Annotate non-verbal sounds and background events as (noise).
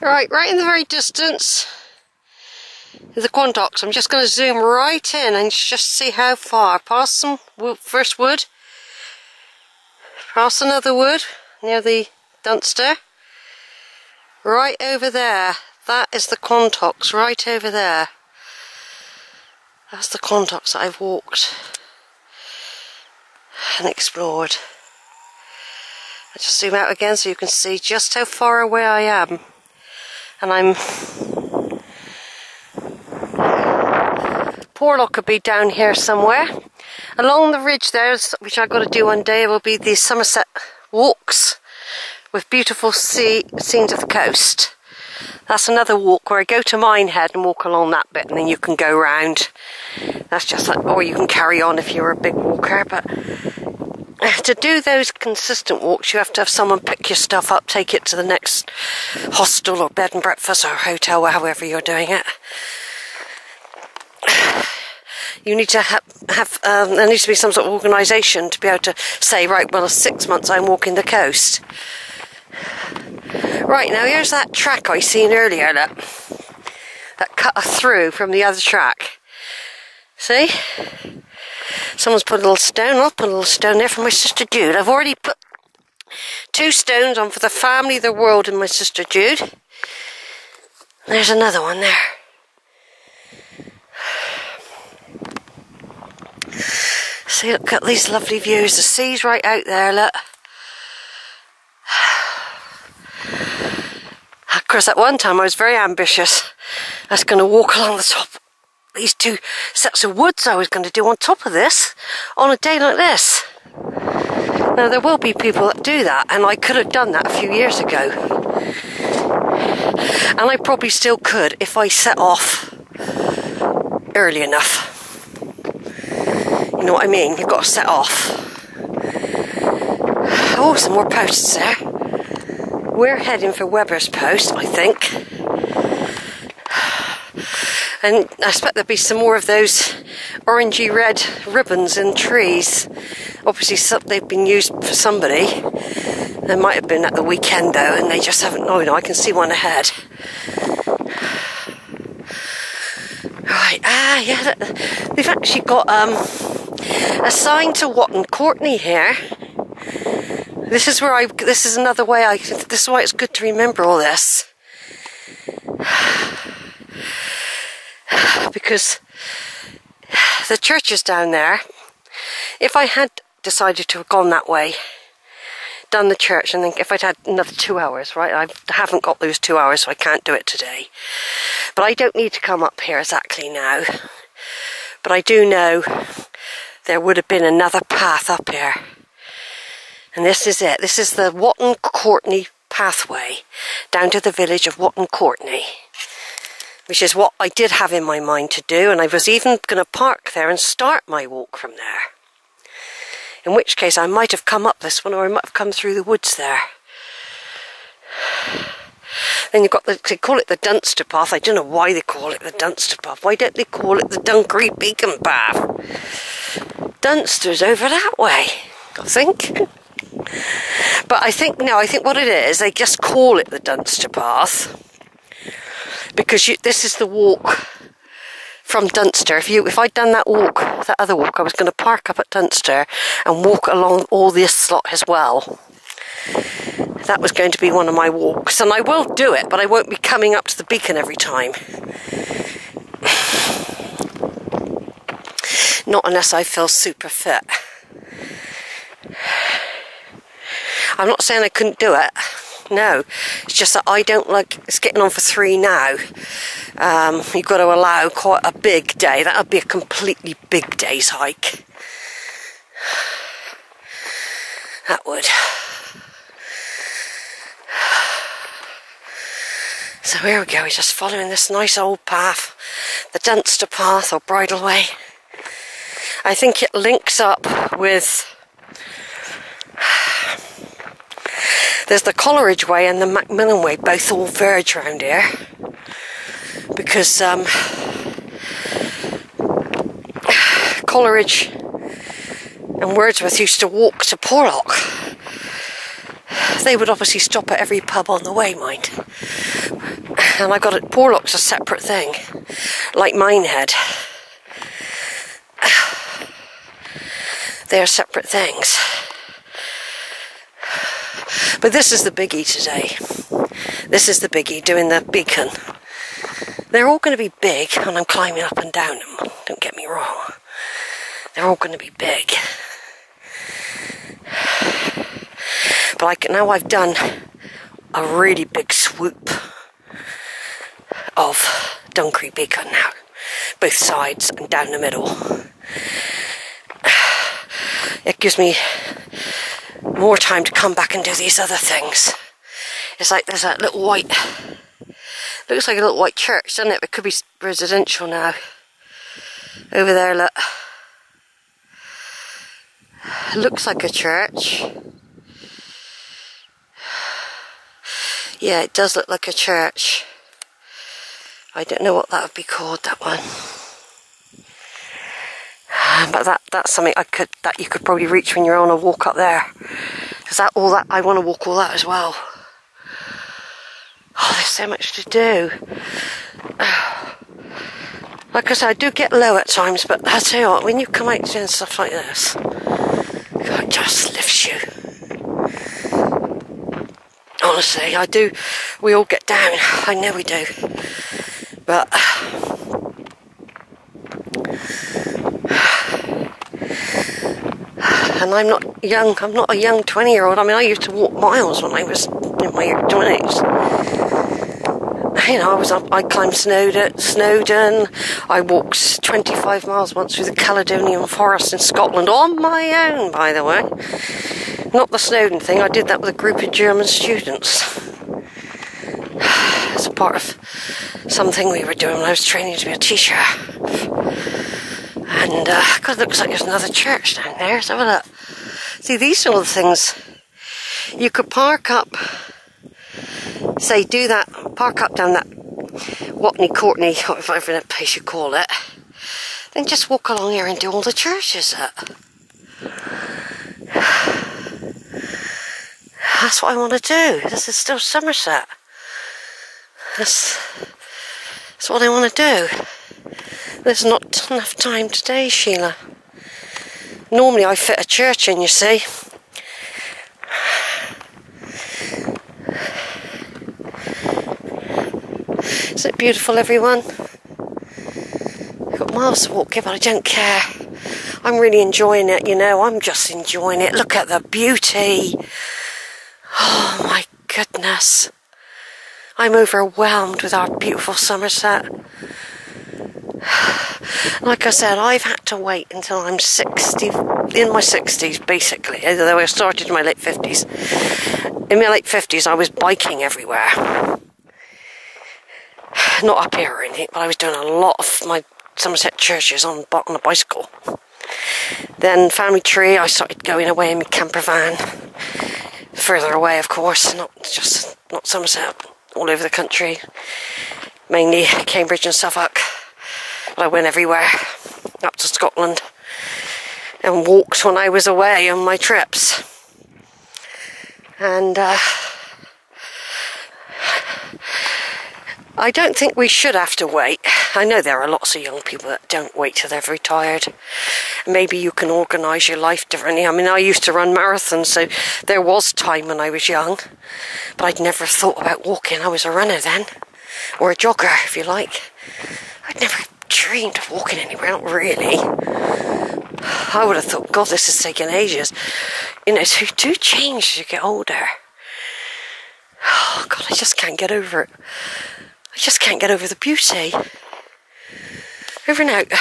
Right, right in the very distance is the Quantocks. I'm just going to zoom right in and just see how far. Past some first wood, past another wood near the Dunster. Right over there, that is the Quantocks, right over there. That's the Quantocks that I've walked and explored. I'll just zoom out again so you can see just how far away I am. And I'm... Porlock could be down here somewhere. Along the ridge there, which I've got to do one day, will be the Somerset walks with beautiful sea, scenes of the coast. That's another walk where I go to Minehead and walk along that bit and then you can go round. That's just like, or you can carry on if you're a big walker, but (laughs) to do those consistent walks, you have to have someone pick your stuff up, take it to the next hostel or bed and breakfast or hotel, or however you're doing it. (sighs) You need to have, have um, there needs to be some sort of organisation to be able to say, right, well, six months I'm walking the coast. Right, now here's that track I seen earlier that, that cut us through from the other track. See? Someone's put a little stone up, a little stone there for my sister Jude. I've already put two stones on for the family, the world, and my sister Jude. There's another one there. See, look at these lovely views. The sea's right out there, look. (sighs) Of course, at one time I was very ambitious. I was going to walk along the top these two sets of woods I was going to do on top of this on a day like this. Now, there will be people that do that, and I could have done that a few years ago. And I probably still could if I set off early enough. You know what I mean? You've got to set off. Oh, some more posts there. We're heading for Webber's Post, I think. And I expect there'll be some more of those orangey red ribbons and trees. Obviously, they've been used for somebody. They might have been at the weekend though, and they just haven't. Oh no, I can see one ahead. Right, ah, yeah, they've actually got um, a sign to Wootton Courtenay here. This is where I. This is another way I. This is why it's good to remember all this (sighs) because the church is down there. If I had decided to have gone that way, done the church, and then if I'd had another two hours, right? I haven't got those two hours, so I can't do it today. But I don't need to come up here exactly now. But I do know there would have been another path up here. And this is it. This is the Wootton Courtenay pathway down to the village of Wootton Courtenay which is what I did have in my mind to do, and I was even going to park there and start my walk from there. In which case, I might have come up this one, or I might have come through the woods there. Then you've got the, they call it the Dunster Path. I don't know why they call it the Dunster Path. Why don't they call it the Dunkery Beacon Path? Dunster's over that way, I think. But I think, no, I think what it is, they just call it the Dunster Path because you, this is the walk from Dunster. If you, if I'd done that walk, that other walk, I was going to park up at Dunster and walk along all this slot as well. That was going to be one of my walks, and I will do it, but I won't be coming up to the beacon every time. Not unless I feel super fit. I'm not saying I couldn't do it. No, it's just that I don't like. It's getting on for three now. Um, you've got to allow quite a big day. That would be a completely big day's hike. That would. So here we go, we're just following this nice old path, the Dunster Path or Bridleway. I think it links up with There's the Coleridge Way and the Macmillan Way, both all verge around here. Because um, Coleridge and Wordsworth used to walk to Porlock. they would obviously stop at every pub on the way, mind. And I got it, Porlock's a separate thing, like Minehead. They're separate things. But this is the biggie today. This is the biggie, doing the beacon. They're all going to be big, and I'm climbing up and down them, don't get me wrong. They're all going to be big. But like now I've done a really big swoop of Dunkery Beacon now, both sides and down the middle. (sighs) It gives me more time to come back and do these other things. It's like there's a little white, looks like a little white church, doesn't it? It could be residential now. Over there, look. Looks like a church. Yeah, it does look like a church. I don't know what that would be called, that one. But that that's something I could that you could probably reach when you're on a walk up there. Is that all that I want to walk all that as well. Oh, there's so much to do. (sighs) Like I said, I do get low at times, but I tell you what, when you come out doing stuff like this, God just lifts you. Honestly, I do. We all get down. I know we do. But and I'm not young. I'm not a young twenty-year-old. I mean, I used to walk miles when I was in my twenties. You know, I was up. I climbed Snowdon. Snowdon. I walked twenty-five miles once through the Caledonian Forest in Scotland on my own, by the way. Not the Snowdon thing. I did that with a group of German students. (sighs) As a part of something we were doing when I was training to be a teacher. And, uh, God, looks like there's another church down there. Let's have a look. See, these sort of things, you could park up, say, do that, park up down that Watney Courtney, whatever place you call it, then just walk along here and do all the churches. That's what I want to do. This is still Somerset. That's, that's what I want to do. There's not enough time today, Sheila. Normally I fit a church in, you see. Is it beautiful, everyone? I've got miles to walk here, but I don't care. I'm really enjoying it, you know. I'm just enjoying it. Look at the beauty. Oh my goodness. I'm overwhelmed with our beautiful Somerset. Like I said, I've had to wait until I'm 60, in my 60s basically, although I started in my late 50s. In my late 50s, I was biking everywhere. (sighs) Not up here or anything, but I was doing a lot of my Somerset churches on, on a bicycle. Then family tree, I started going away in my camper van. Further away, of course, not just not Somerset, all over the country, mainly Cambridge and Suffolk. But I went everywhere, up to Scotland, and walked when I was away on my trips. And uh, I don't think we should have to wait. I know there are lots of young people that don't wait till they're retired. Maybe you can organise your life differently. I mean, I used to run marathons, so there was time when I was young, but I'd never thought about walking. I was a runner then, or a jogger, if you like. I'd never dreamed of walking anywhere, not really. I would have thought, God, this is taking ages. You know, so do change as you get older. Oh, God, I just can't get over it. I just can't get over the beauty. Over and out.